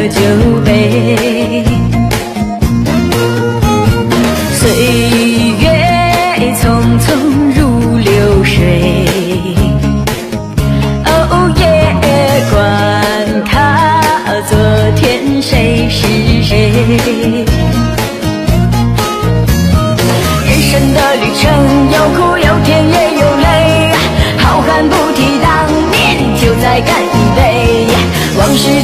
的酒杯岁月匆匆如流水哦耶管他昨天谁是谁？人生的旅程有苦有甜也有泪好汉不提当年酒再干一杯。往事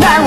날